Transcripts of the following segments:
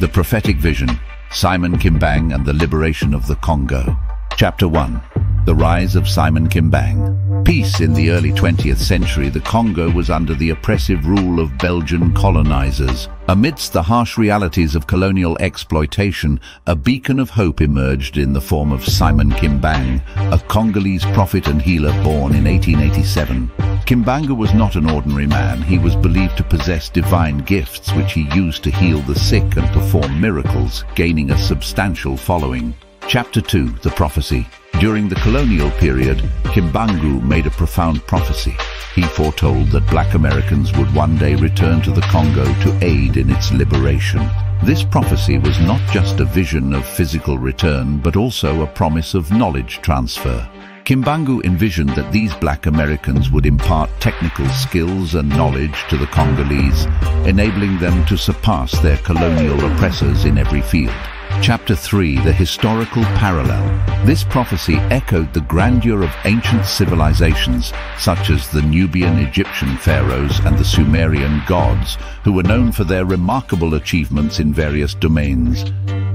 The Prophetic Vision, Simon Kimbangu and the Liberation of the Congo. Chapter 1. The Rise of Simon Kimbangu. Peace in the early 20th century, the Congo was under the oppressive rule of Belgian colonizers. Amidst the harsh realities of colonial exploitation, a beacon of hope emerged in the form of Simon Kimbangu, a Congolese prophet and healer born in 1887. Kimbangu was not an ordinary man. He was believed to possess divine gifts which he used to heal the sick and perform miracles, gaining a substantial following. Chapter 2, The Prophecy. During the colonial period, Kimbangu made a profound prophecy. He foretold that black Americans would one day return to the Congo to aid in its liberation. This prophecy was not just a vision of physical return, but also a promise of knowledge transfer. Kimbangu envisioned that these black Americans would impart technical skills and knowledge to the Congolese, enabling them to surpass their colonial oppressors in every field. Chapter 3, The Historical Parallel. This prophecy echoed the grandeur of ancient civilizations, such as the Nubian Egyptian pharaohs and the Sumerian gods, who were known for their remarkable achievements in various domains.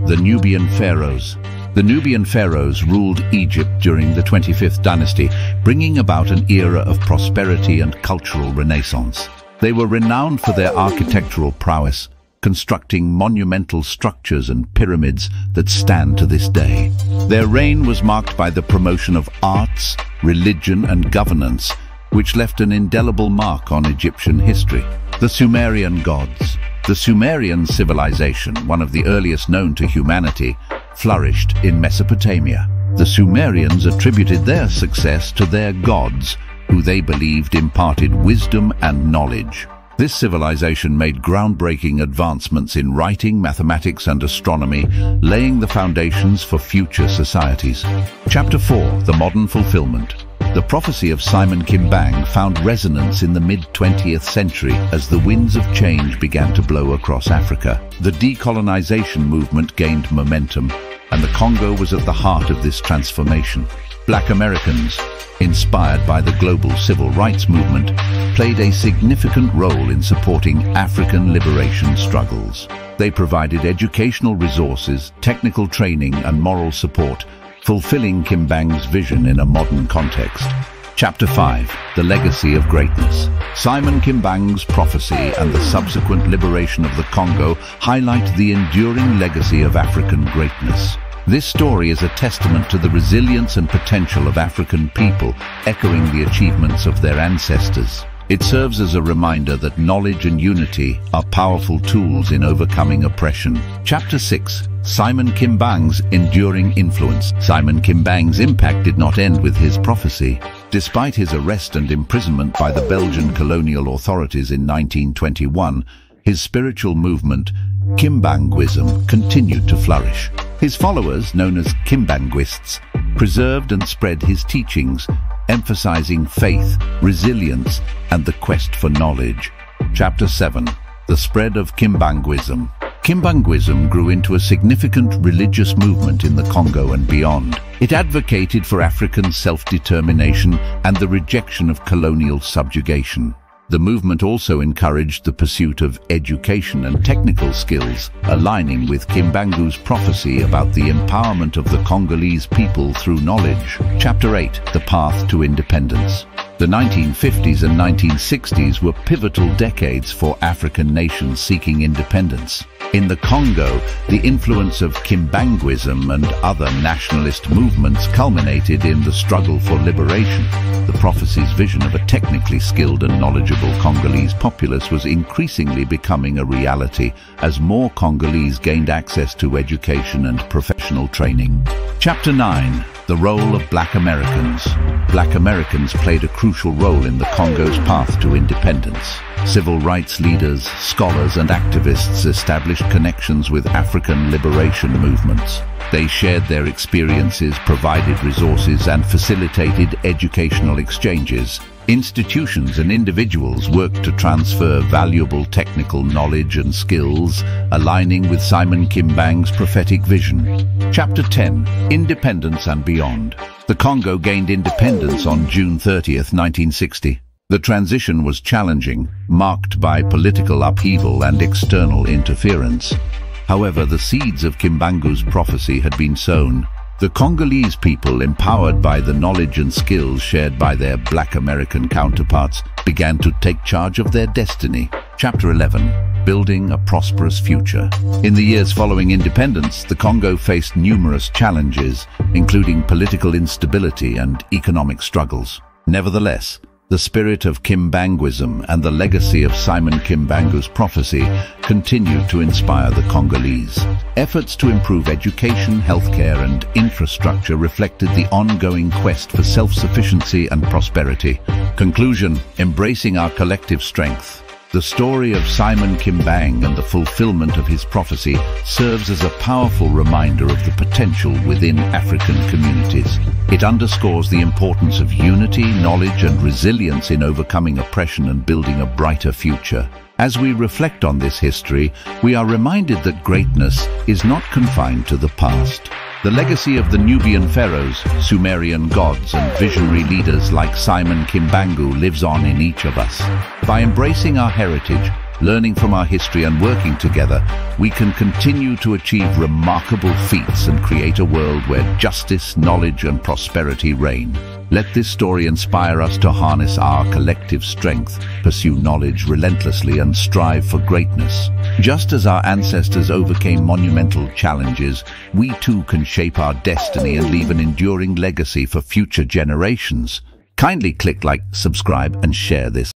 The Nubian pharaohs. The Nubian pharaohs ruled Egypt during the 25th dynasty, bringing about an era of prosperity and cultural renaissance. They were renowned for their architectural prowess, constructing monumental structures and pyramids that stand to this day. Their reign was marked by the promotion of arts, religion and governance, which left an indelible mark on Egyptian history. The Sumerian gods. The Sumerian civilization, one of the earliest known to humanity, flourished in Mesopotamia. The Sumerians attributed their success to their gods, who they believed imparted wisdom and knowledge. This civilization made groundbreaking advancements in writing, mathematics and astronomy, laying the foundations for future societies. Chapter 4, The Modern Fulfillment. The prophecy of Simon Kimbangu found resonance in the mid-20th century as the winds of change began to blow across Africa. The decolonization movement gained momentum, and the Congo was at the heart of this transformation. Black Americans, inspired by the global civil rights movement, played a significant role in supporting African liberation struggles. They provided educational resources, technical training and moral support, fulfilling Kimbangu's vision in a modern context. Chapter 5, The Legacy of Greatness. Simon Kimbangu's prophecy and the subsequent liberation of the Congo highlight the enduring legacy of African greatness. This story is a testament to the resilience and potential of African people, echoing the achievements of their ancestors. It serves as a reminder that knowledge and unity are powerful tools in overcoming oppression. Chapter 6 Simon Kimbangu's Enduring Influence Simon Kimbangu's impact did not end with his prophecy. Despite his arrest and imprisonment by the Belgian colonial authorities in 1921, his spiritual movement, Kimbanguism, continued to flourish. His followers, known as Kimbanguists, preserved and spread his teachings, emphasizing faith, resilience, and the quest for knowledge. Chapter 7 The Spread of Kimbanguism Kimbanguism grew into a significant religious movement in the Congo and beyond. It advocated for African self-determination and the rejection of colonial subjugation. The movement also encouraged the pursuit of education and technical skills, aligning with Kimbangu's prophecy about the empowerment of the Congolese people through knowledge. Chapter 8, The Path to Independence. The 1950s and 1960s were pivotal decades for African nations seeking independence. In the Congo, the influence of Kimbanguism and other nationalist movements culminated in the struggle for liberation. The prophecy's vision of a technically skilled and knowledgeable Congolese populace was increasingly becoming a reality as more Congolese gained access to education and professional training. Chapter 9 the role of black Americans. Black Americans played a crucial role in the Congo's path to independence. Civil rights leaders, scholars and activists established connections with African liberation movements. They shared their experiences, provided resources and facilitated educational exchanges. Institutions and individuals worked to transfer valuable technical knowledge and skills, aligning with Simon Kimbangu's prophetic vision. Chapter 10, Independence and Beyond. The Congo gained independence on June 30, 1960. The transition was challenging, marked by political upheaval and external interference. However, the seeds of Kimbangu's prophecy had been sown. The Congolese people, empowered by the knowledge and skills shared by their black American counterparts, began to take charge of their destiny. Chapter 11 Building a Prosperous Future In the years following independence, the Congo faced numerous challenges, including political instability and economic struggles. Nevertheless, the spirit of Kimbanguism and the legacy of Simon Kimbangu's prophecy continued to inspire the Congolese. Efforts to improve education, healthcare and infrastructure reflected the ongoing quest for self-sufficiency and prosperity. Conclusion, embracing our collective strength. The story of Simon Kimbangu and the fulfillment of his prophecy serves as a powerful reminder of the potential within African communities. It underscores the importance of unity, knowledge and resilience in overcoming oppression and building a brighter future. As we reflect on this history, we are reminded that greatness is not confined to the past. The legacy of the Nubian pharaohs, Sumerian gods and visionary leaders like Simon Kimbangu lives on in each of us. By embracing our heritage, learning from our history and working together, we can continue to achieve remarkable feats and create a world where justice, knowledge and prosperity reign. Let this story inspire us to harness our collective strength, pursue knowledge relentlessly and strive for greatness. Just as our ancestors overcame monumental challenges, we too can shape our destiny and leave an enduring legacy for future generations. Kindly click like, subscribe and share this.